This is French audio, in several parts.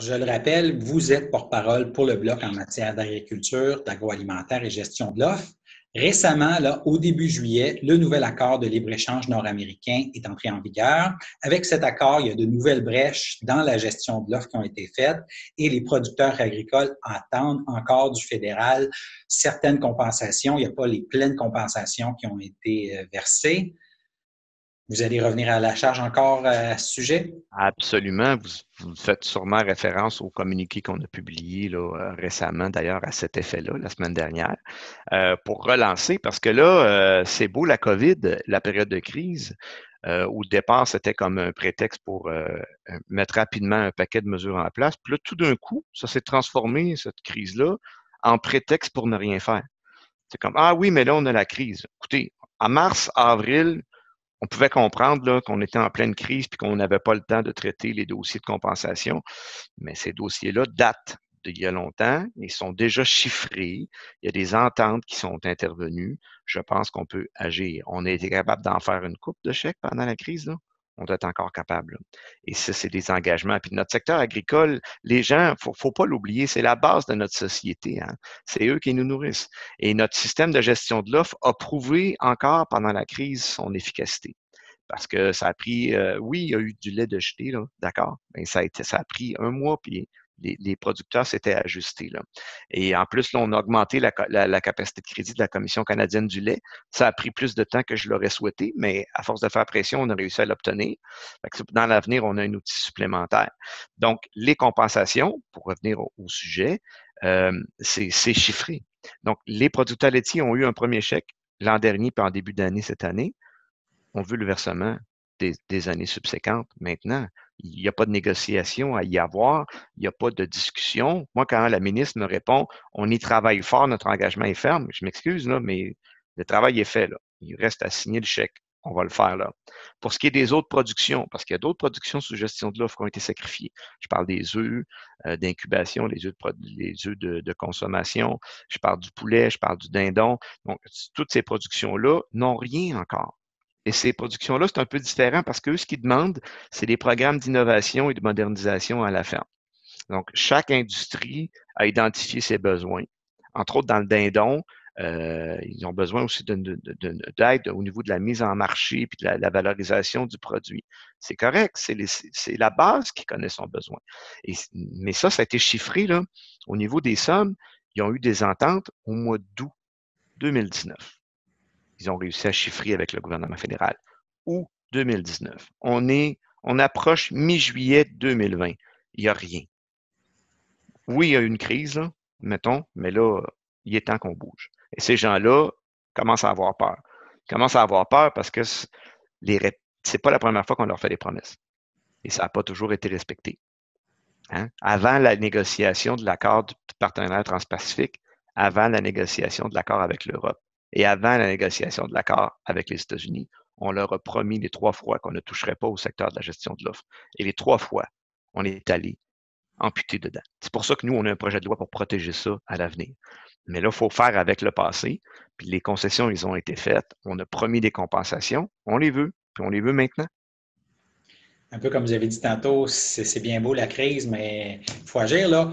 Je le rappelle, vous êtes porte-parole pour le Bloc en matière d'agriculture, d'agroalimentaire et gestion de l'offre. Récemment, là, au début juillet, le nouvel accord de libre-échange nord-américain est entré en vigueur. Avec cet accord, il y a de nouvelles brèches dans la gestion de l'offre qui ont été faites et les producteurs agricoles attendent encore du fédéral certaines compensations. Il n'y a pas les pleines compensations qui ont été euh, versées. Vous allez revenir à la charge encore euh, à ce sujet? Absolument. Vous, faites sûrement référence au communiqué qu'on a publié là, euh, récemment, d'ailleurs, à cet effet-là, la semaine dernière, euh, pour relancer, parce que là, c'est beau la COVID, la période de crise, au départ, c'était comme un prétexte pour mettre rapidement un paquet de mesures en place. Puis là, tout d'un coup, ça s'est transformé, cette crise-là, en prétexte pour ne rien faire. C'est comme, ah oui, mais là, on a la crise. Écoutez, en mars, avril, on pouvait comprendre qu'on était en pleine crise et qu'on n'avait pas le temps de traiter les dossiers de compensation, mais ces dossiers-là datent d'il y a longtemps, ils sont déjà chiffrés, il y a des ententes qui sont intervenues. Je pense qu'on peut agir. On a été capable d'en faire une coupe de chèques pendant la crise. Là? On doit être encore capable. Et ça, c'est des engagements. Puis notre secteur agricole, les gens, faut, faut pas l'oublier, c'est la base de notre société. Hein. C'est eux qui nous nourrissent. Et notre système de gestion de l'offre a prouvé encore pendant la crise son efficacité. Parce que ça a pris, euh, oui, il y a eu du lait de jeté, d'accord, mais ça a, ça pris un mois, les, producteurs s'étaient ajustés. Et en plus, là, on a augmenté la, capacité de crédit de la Commission canadienne du lait. Ça a pris plus de temps que je l'aurais souhaité, mais à force de faire pression, on a réussi à l'obtenir. Dans l'avenir, on a un outil supplémentaire. Donc, les compensations, pour revenir au, sujet, euh, c'est chiffré. Donc, les producteurs laitiers ont eu un premier chèque l'an dernier puis en début d'année cette année. On veut le versement des années subséquentes maintenant il n'y a pas de négociation à y avoir, il n'y a pas de discussion. Moi, quand la ministre me répond, on y travaille fort, notre engagement est ferme, je m'excuse, là, mais le travail est fait. Il reste à signer le chèque. On va le faire là. Pour ce qui est des autres productions, parce qu'il y a d'autres productions sous gestion de l'offre qui ont été sacrifiées. Je parle des œufs euh, d'incubation, les œufs, de, consommation, je parle du poulet, je parle du dindon. Donc, toutes ces productions-là n'ont rien encore. Et ces productions-là, c'est un peu différent parce que ce qu'ils demandent, c'est des programmes d'innovation et de modernisation à la ferme. Donc, chaque industrie a identifié ses besoins. Entre autres, dans le dindon, euh, ils ont besoin aussi d'aide au niveau de la mise en marché et de la, valorisation du produit. C'est correct, c'est la base qui connaît son besoin. mais ça, ça a été chiffré là, au niveau des sommes. Ils ont eu des ententes au mois d'août 2019 ils ont réussi à chiffrer avec le gouvernement fédéral. Ou 2019. On approche mi-juillet 2020. Il n'y a rien. Oui, il y a une crise, mettons, mais là, il est temps qu'on bouge. Et ces gens-là commencent à avoir peur. Ils commencent à avoir peur parce que ce n'est pas la première fois qu'on leur fait des promesses. Et ça n'a pas toujours été respecté. Hein? Avant la négociation de l'accord du partenariat transpacifique, avant la négociation de l'accord avec l'Europe, et avant la négociation de l'accord avec les États-Unis, on leur a promis les trois fois qu'on ne toucherait pas au secteur de la gestion de l'offre. Et les trois fois, on est allé amputer dedans. C'est pour ça que nous, on a un projet de loi pour protéger ça à l'avenir. Mais là, il faut faire avec le passé. Puis les concessions, ils ont été faites. On a promis des compensations. On les veut. Puis on les veut maintenant un peu comme vous avez dit tantôt, c'est bien beau la crise, mais il faut agir. là.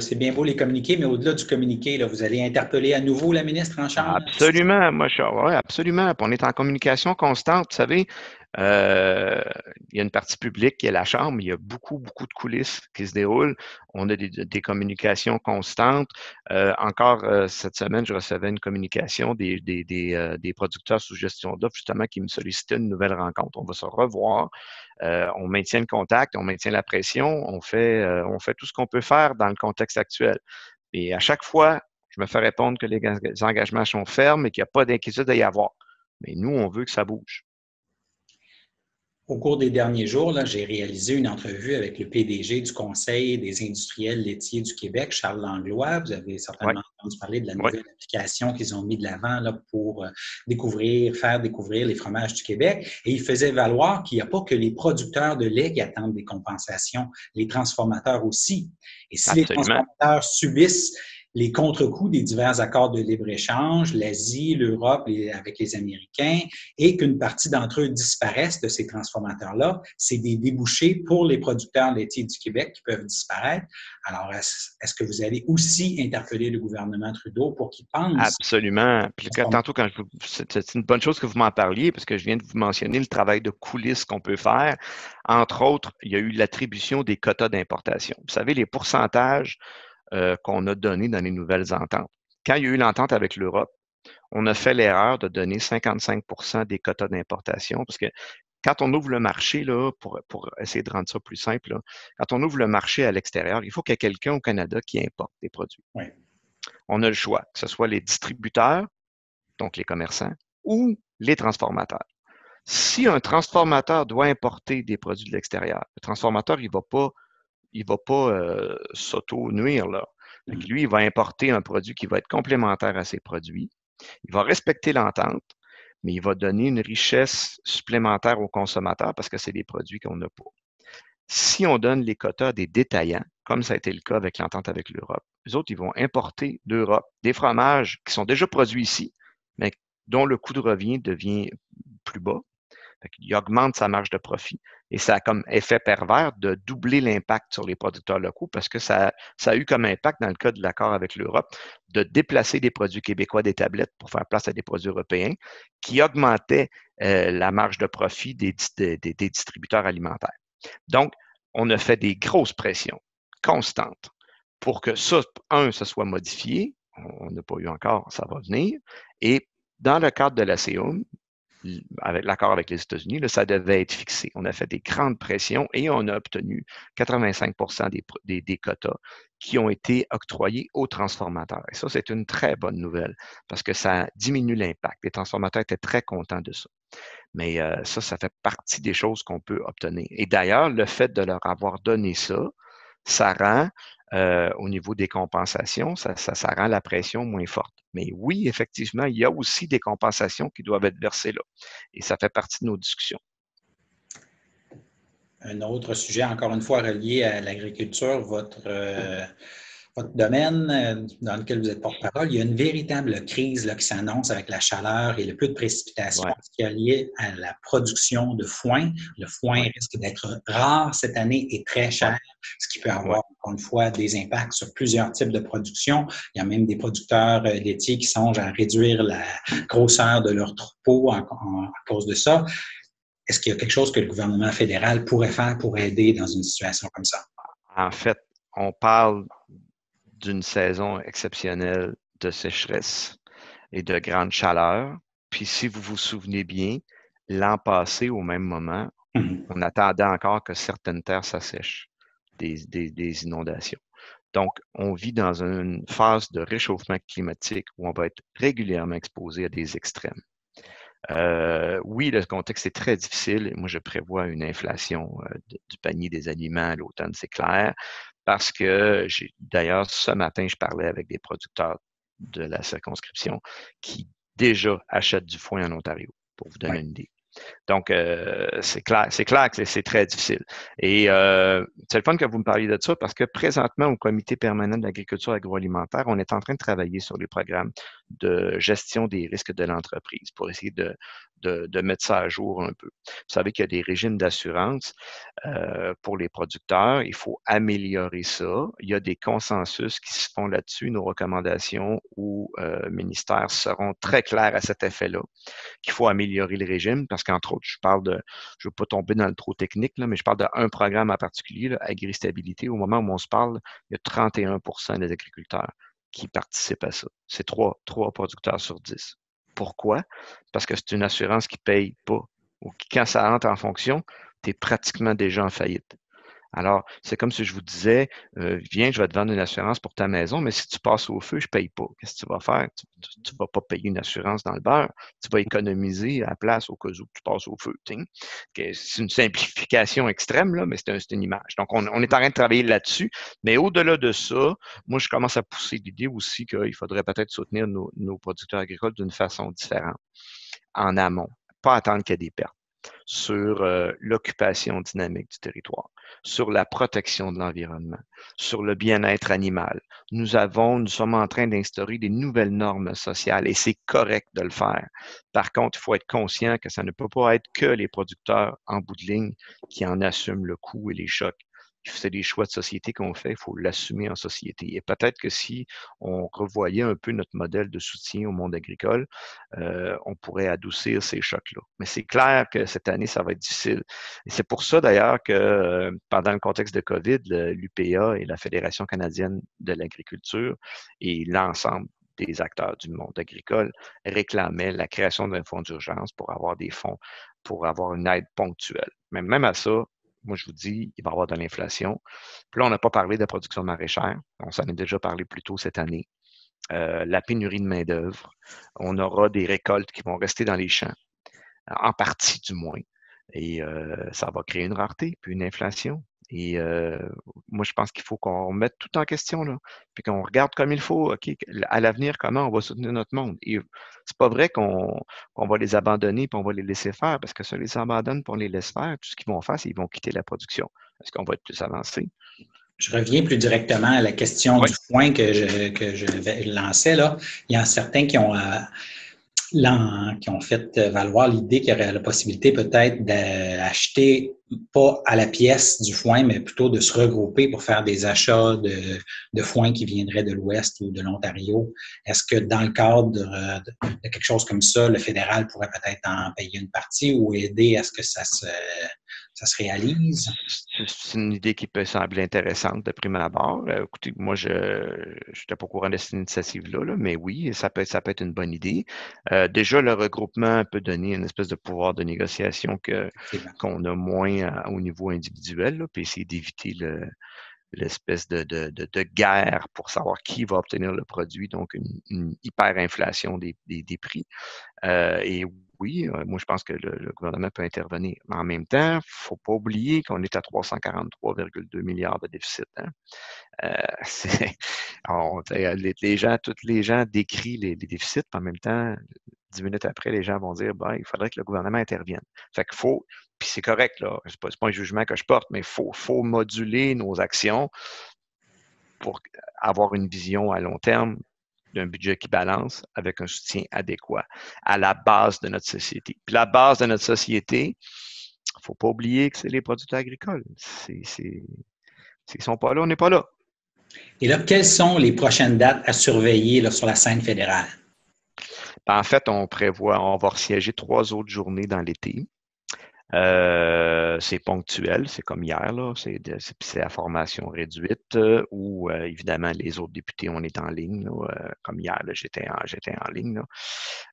C'est bien beau les communiquer, mais au-delà du communiqué, là, vous allez interpeller à nouveau la ministre en charge? Absolument, moi, je, ouais, absolument. on est en communication constante. Vous savez, euh, il y a une partie publique qui est la Chambre. Il y a beaucoup, beaucoup de coulisses qui se déroulent. On a des, communications constantes. Euh, encore euh, cette semaine, je recevais une communication des, des, des producteurs sous gestion d'offres, justement, qui me sollicitaient une nouvelle rencontre. On va se revoir. on maintient le contact, on maintient la pression, on fait, on fait tout ce qu'on peut faire dans le contexte actuel. Et à chaque fois, je me fais répondre que les engagements sont fermes et qu'il n'y a pas d'inquiétude à y avoir. Mais nous, on veut que ça bouge. Au cours des derniers jours, j'ai réalisé une entrevue avec le PDG du Conseil des industriels laitiers du Québec, Charles Langlois. Vous avez certainement entendu parler de la nouvelle application qu'ils ont mis de l'avant pour euh, découvrir, faire découvrir les fromages du Québec. Et il faisait valoir qu'il n'y a pas que les producteurs de lait qui attendent des compensations, les transformateurs aussi. Et si les transformateurs subissent les contre-coups des divers accords de libre-échange, l'Asie, l'Europe avec les Américains, et qu'une partie d'entre eux disparaissent de ces transformateurs-là, c'est des débouchés pour les producteurs laitiers du Québec qui peuvent disparaître. Alors, est-ce que vous allez aussi interpeller le gouvernement Trudeau pour qu'il pense? Absolument. Puis, tantôt, quand c'est une bonne chose que vous m'en parliez, parce que je viens de vous mentionner le travail de coulisses qu'on peut faire. Entre autres, il y a eu l'attribution des quotas d'importation. Vous savez, les pourcentages euh, qu'on a donnés dans les nouvelles ententes. Quand il y a eu l'entente avec l'Europe, on a fait l'erreur de donner 55% des quotas d'importation parce que quand on ouvre le marché, là, pour, pour essayer de rendre ça plus simple, quand on ouvre le marché à l'extérieur, il faut qu'il y ait quelqu'un au Canada qui importe des produits. On a le choix, que ce soit les distributeurs, donc les commerçants, ou les transformateurs. Si un transformateur doit importer des produits de l'extérieur, le transformateur, il ne va pas, il va pas euh, s'auto-nuire. Là. Mmh. Lui, il va importer un produit qui va être complémentaire à ses produits. Il va respecter l'entente, mais il va donner une richesse supplémentaire aux consommateurs parce que c'est des produits qu'on n'a pas. Si on donne les quotas des détaillants, comme ça a été le cas avec l'entente avec l'Europe, les autres, ils vont importer d'Europe des fromages qui sont déjà produits ici, mais dont le coût de revient devient plus bas. Il augmente sa marge de profit. Et ça a comme effet pervers de doubler l'impact sur les producteurs locaux parce que ça, a eu comme impact, dans le cas de l'accord avec l'Europe, de déplacer des produits québécois des tablettes pour faire place à des produits européens qui augmentaient euh, la marge de profit des distributeurs alimentaires. Donc, on a fait des grosses pressions constantes pour que ça, un, ça soit modifié. On n'a pas eu encore, ça va venir. Et dans le cadre de la CEUM, avec l'accord avec les États-Unis, ça devait être fixé. On a fait des grandes pressions et on a obtenu 85 des, des, quotas qui ont été octroyés aux transformateurs. Et ça, c'est une très bonne nouvelle parce que ça diminue l'impact. Les transformateurs étaient très contents de ça. Mais euh, ça, ça fait partie des choses qu'on peut obtenir. Et d'ailleurs, le fait de leur avoir donné ça, ça rend euh, au niveau des compensations, ça, rend la pression moins forte. Mais oui, effectivement, il y a aussi des compensations qui doivent être versées là. Et ça fait partie de nos discussions. Un autre sujet, encore une fois, relié à l'agriculture, votre, euh, votre domaine euh, dans lequel vous êtes porte-parole, il y a une véritable crise qui s'annonce avec la chaleur et le peu de précipitations qui est lié à la production de foin. Le foin risque d'être rare cette année et très cher, ce qui peut avoir, encore une fois, des impacts sur plusieurs types de production. Il y a même des producteurs euh, laitiers qui songent à réduire la grosseur de leurs troupeaux à cause de ça. Est-ce qu'il y a quelque chose que le gouvernement fédéral pourrait faire pour aider dans une situation comme ça? En fait, on parle d'une saison exceptionnelle de sécheresse et de grande chaleur. Puis si vous vous souvenez bien, l'an passé, au même moment, mmh on attendait encore que certaines terres s'assèchent des, des, inondations. Donc, on vit dans une phase de réchauffement climatique où on va être régulièrement exposé à des extrêmes. Euh, oui, le contexte est très difficile. Moi, je prévois une inflation euh, du panier des aliments à l'automne, c'est clair parce que j'ai d'ailleurs ce matin, je parlais avec des producteurs de la circonscription qui déjà achètent du foin en Ontario, pour vous donner une idée. Donc, euh, c'est clair, c'est clair que c'est très difficile. Et euh, c'est le fun que vous me parliez de ça parce que présentement, au Comité permanent de l'agriculture agroalimentaire, on est en train de travailler sur les programmes de gestion des risques de l'entreprise pour essayer de, de, mettre ça à jour un peu. Vous savez qu'il y a des régimes d'assurance euh, pour les producteurs. Il faut améliorer ça. Il y a des consensus qui se font là-dessus. Nos recommandations au euh, ministère seront très claires à cet effet-là, qu'il faut améliorer le régime parce qu'entre autres, je parle de, je ne veux pas tomber dans le trop technique, là, mais je parle d'un programme en particulier, AgriStabilité. Au moment où on se parle, il y a 31% des agriculteurs qui participent à ça. C'est trois, trois producteurs sur 10. Pourquoi? Parce que c'est une assurance qui ne paye pas. Ou quand ça entre en fonction, tu es pratiquement déjà en faillite. Alors, c'est comme si je vous disais, euh, viens, je vais te vendre une assurance pour ta maison, mais si tu passes au feu, je ne paye pas. Qu'est-ce que tu vas faire? Tu ne vas pas payer une assurance dans le beurre. Tu vas économiser à la place au cas où tu passes au feu. C'est une simplification extrême, là, mais c'est une image. Donc, on, est en train de travailler là-dessus. Mais au-delà de ça, moi, je commence à pousser l'idée aussi qu'il faudrait peut-être soutenir nos, nos producteurs agricoles d'une façon différente, en amont, pas attendre qu'il y ait des pertes. Sur euh, l'occupation dynamique du territoire, sur la protection de l'environnement, sur le bien-être animal. Nous avons, nous sommes en train d'instaurer des nouvelles normes sociales et c'est correct de le faire. Par contre, il faut être conscient que ça ne peut pas être que les producteurs en bout de ligne qui en assument le coût et les chocs c'est des choix de société qu'on fait, il faut l'assumer en société. Et peut-être que si on revoyait un peu notre modèle de soutien au monde agricole, euh, on pourrait adoucir ces chocs-là. Mais c'est clair que cette année, ça va être difficile. Et c'est pour ça d'ailleurs que euh, pendant le contexte de COVID, l'UPA et la Fédération canadienne de l'agriculture et l'ensemble des acteurs du monde agricole réclamaient la création d'un fonds d'urgence pour avoir des fonds, pour avoir une aide ponctuelle. Mais même à ça, moi, je vous dis, il va y avoir de l'inflation. Puis là, on n'a pas parlé de la production maraîchère. On s'en est déjà parlé plus tôt cette année. Euh, la pénurie de main-d'œuvre. On aura des récoltes qui vont rester dans les champs, en partie du moins. Et euh, ça va créer une rareté, puis une inflation. Et euh, moi, je pense qu'il faut qu'on mette tout en question, là, puis qu'on regarde comme il faut, OK, à l'avenir, comment on va soutenir notre monde. Et c'est pas vrai qu'on va les abandonner puis on va les laisser faire, parce que si on les abandonne puis on les laisse faire, tout ce qu'ils vont faire, c'est qu'ils vont quitter la production. Est-ce qu'on va être plus avancé? Je reviens plus directement à la question du point que je, que je lançais. Là. Il y en a certains qui ont euh, qui ont fait valoir l'idée qu'il y aurait la possibilité peut-être d'acheter pas à la pièce du foin, mais plutôt de se regrouper pour faire des achats de, de foin qui viendraient de l'Ouest ou de l'Ontario. Est-ce que dans le cadre de, de, quelque chose comme ça, le fédéral pourrait peut-être en payer une partie ou aider à ce que ça se, ça se réalise? C'est une idée qui peut sembler intéressante de prime abord. Euh, écoutez, moi, je n'étais pas au courant de cette initiative-là, mais oui, ça peut, ça peut être une bonne idée. Euh, déjà, le regroupement peut donner une espèce de pouvoir de négociation qu'on a moins euh, au niveau individuel, puis essayer d'éviter l'espèce de, de, de, guerre pour savoir qui va obtenir le produit, donc une, hyperinflation des, des, des prix. Euh, et oui, euh, moi je pense que le, gouvernement peut intervenir. Mais en même temps, il ne faut pas oublier qu'on est à 343,2 milliards de déficit. Hein. Euh, les, gens, tous les gens décrivent les, déficits, en même temps, dix minutes après, les gens vont dire ben, il faudrait que le gouvernement intervienne. Fait qu'il faut, puis c'est correct, là, c'est pas, pas un jugement que je porte, mais il faut, faut moduler nos actions pour avoir une vision à long terme d'un budget qui balance avec un soutien adéquat à la base de notre société. Puis la base de notre société, il ne faut pas oublier que c'est les produits agricoles. S'ils ne sont pas là, on n'est pas là. Et là, quelles sont les prochaines dates à surveiller sur la scène fédérale? Ben, en fait, on prévoit, on va siéger trois autres journées dans l'été. Euh, c'est ponctuel, c'est comme hier, là, c'est, à formation réduite euh, où euh, évidemment les autres députés, on est en ligne, comme hier, j'étais, en, en ligne.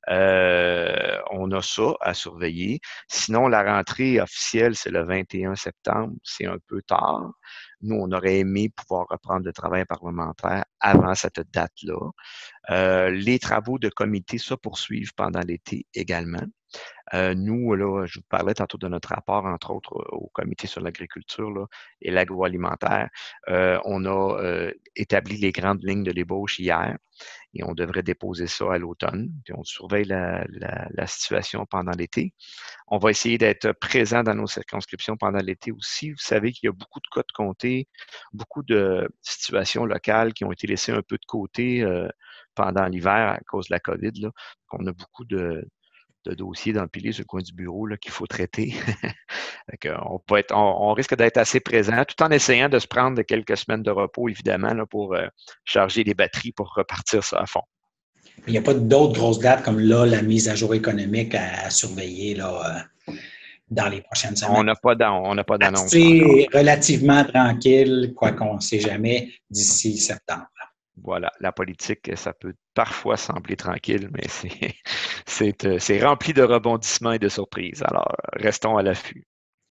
on a ça à surveiller. Sinon, la rentrée officielle, c'est le 21 septembre, c'est un peu tard. Nous, on aurait aimé pouvoir reprendre le travail parlementaire avant cette date-là. les travaux de comité se poursuivent pendant l'été également. Euh, nous, là, je vous parlais tantôt de notre rapport, entre autres, au comité sur l'agriculture et l'agroalimentaire. Euh, on a euh, établi les grandes lignes de l'ébauche hier et on devrait déposer ça à l'automne. on surveille la, situation pendant l'été. On va essayer d'être présent dans nos circonscriptions pendant l'été aussi. Vous savez qu'il y a beaucoup de cas de comté, beaucoup de situations locales qui ont été laissées un peu de côté pendant l'hiver à cause de la COVID. On a beaucoup de, de dossiers d'empilés sur le coin du bureau qu'il faut traiter. on, peut être, on, risque d'être assez présent tout en essayant de se prendre quelques semaines de repos, évidemment, là, pour euh, charger les batteries pour repartir ça à fond. Il n'y a pas d'autres grosses dates comme là, la mise à jour économique à, surveiller là, euh, dans les prochaines semaines? On n'a pas d'annonce. C'est relativement tranquille, quoi qu'on ne sait jamais, d'ici septembre. Voilà, la politique, ça peut parfois sembler tranquille, mais c'est euh, rempli de rebondissements et de surprises. Alors, restons à l'affût.